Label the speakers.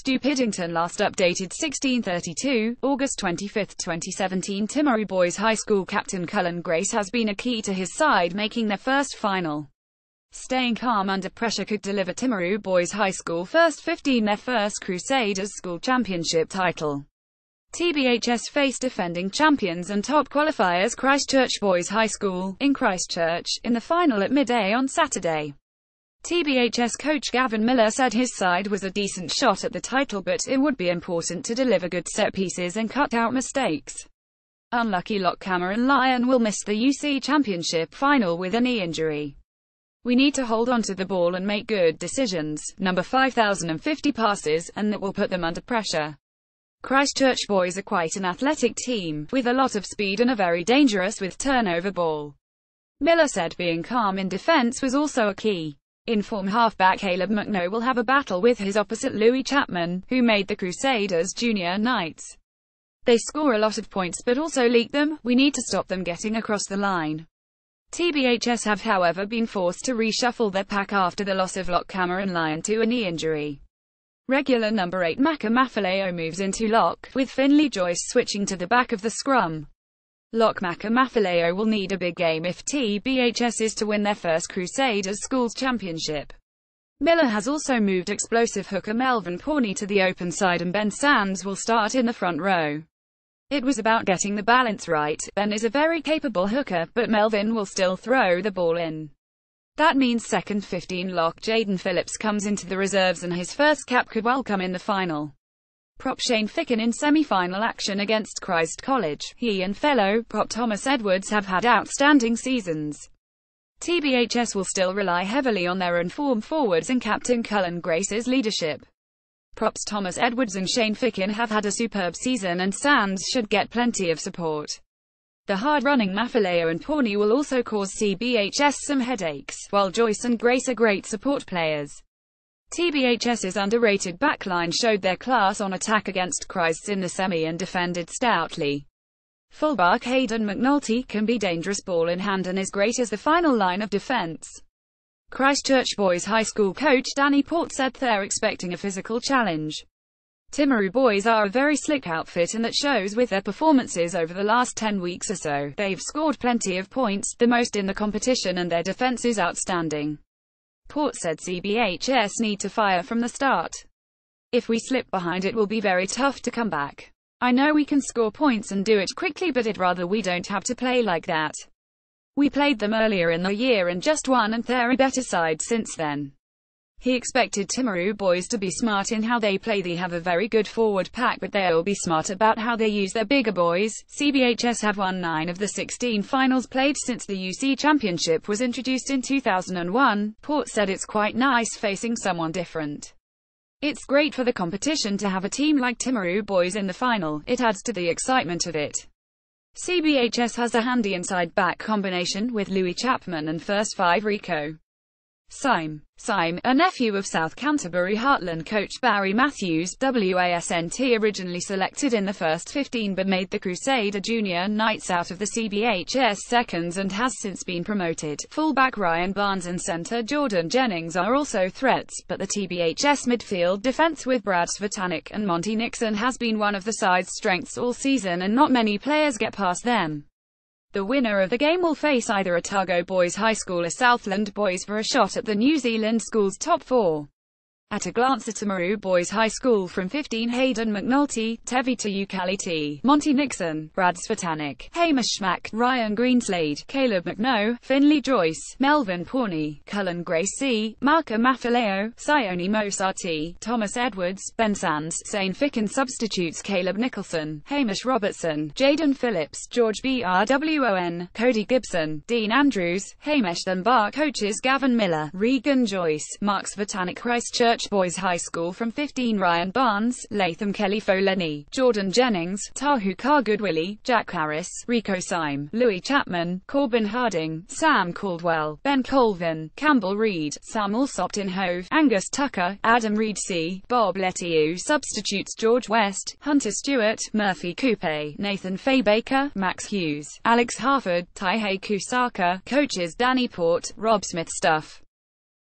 Speaker 1: Stu Piddington last updated 1632, August 25, 2017 Timaru Boys High School captain Cullen Grace has been a key to his side making their first final. Staying calm under pressure could deliver Timaru Boys High School first 15 their first Crusaders School Championship title. TBHS face defending champions and top qualifiers Christchurch Boys High School, in Christchurch, in the final at midday on Saturday. TBHS coach Gavin Miller said his side was a decent shot at the title but it would be important to deliver good set pieces and cut out mistakes. Unlucky lock Cameron Lyon will miss the UC Championship final with a knee injury. We need to hold on to the ball and make good decisions, number 5050 passes, and that will put them under pressure. Christchurch boys are quite an athletic team, with a lot of speed and are very dangerous with turnover ball. Miller said being calm in defense was also a key. Inform halfback Caleb McNo will have a battle with his opposite Louis Chapman, who made the Crusaders junior knights. They score a lot of points but also leak them, we need to stop them getting across the line. TBHS have however been forced to reshuffle their pack after the loss of lock Cameron Lion to a knee injury. Regular number 8 Maka Mafileo moves into lock, with Finley Joyce switching to the back of the scrum. Lock Maka Mafileo will need a big game if TBHS is to win their first Crusaders Schools Championship. Miller has also moved explosive hooker Melvin Pawnee to the open side and Ben Sands will start in the front row. It was about getting the balance right. Ben is a very capable hooker, but Melvin will still throw the ball in. That means second 15 lock Jaden Phillips comes into the reserves and his first cap could well come in the final. Prop Shane Ficken in semi-final action against Christ College. He and fellow prop Thomas Edwards have had outstanding seasons. TBHS will still rely heavily on their informed forwards and captain Cullen Grace's leadership. Props Thomas Edwards and Shane Ficken have had a superb season and Sands should get plenty of support. The hard-running Mafileo and Pawnee will also cause CBHS some headaches, while Joyce and Grace are great support players. TBHS's underrated backline showed their class on attack against Christ's in the semi and defended stoutly. Fullback Hayden McNulty can be dangerous ball in hand and is great as the final line of defense. Christchurch Boys High School coach Danny Port said they're expecting a physical challenge. Timaru boys are a very slick outfit and that shows with their performances over the last 10 weeks or so. They've scored plenty of points, the most in the competition and their defense is outstanding. Port said CBHS need to fire from the start. If we slip behind it will be very tough to come back. I know we can score points and do it quickly but I'd rather we don't have to play like that. We played them earlier in the year and just won and they're a better side since then. He expected Timaru boys to be smart in how they play. They have a very good forward pack, but they'll be smart about how they use their bigger boys. CBHS have won 9 of the 16 finals played since the UC Championship was introduced in 2001. Port said it's quite nice facing someone different. It's great for the competition to have a team like Timaru boys in the final, it adds to the excitement of it. CBHS has a handy inside-back combination with Louis Chapman and first five Rico. Syme. Syme, a nephew of South Canterbury Heartland coach Barry Matthews, WASNT originally selected in the first 15 but made the Crusader Junior Knights out of the CBHS seconds and has since been promoted. Fullback Ryan Barnes and centre Jordan Jennings are also threats, but the TBHS midfield defence with Brad Svitanik and Monty Nixon has been one of the side's strengths all season and not many players get past them. The winner of the game will face either Otago Boys High School or Southland Boys for a shot at the New Zealand school's top four. At a glance at Timaru Boys High School from 15 Hayden McNulty, Tevi Tevita Ukaliti, Monty Nixon, Brad Svitanik, Hamish Schmack, Ryan Greenslade, Caleb McNo, Finley Joyce, Melvin Pawnee, Cullen Grace C, Maka Mafileo, Sione Mosati, Thomas Edwards, Ben Sands, Shane Ficken substitutes Caleb Nicholson, Hamish Robertson, Jaden Phillips, George BRWON, Cody Gibson, Dean Andrews, Hamish Dunbar coaches Gavin Miller, Regan Joyce, Mark Svitanik Christchurch Boys High School from 15 Ryan Barnes, Latham Kelly Foleni, Jordan Jennings, Tahu Goodwillie, Jack Harris, Rico Syme, Louis Chapman, Corbin Harding, Sam Caldwell, Ben Colvin, Campbell Reed, Sam Alsopton Hove, Angus Tucker, Adam Reed C, Bob Lettiu substitutes George West, Hunter Stewart, Murphy Coupe, Nathan Faybaker, Max Hughes, Alex Harford, Taihei Kusaka, coaches Danny Port, Rob Smith Stuff.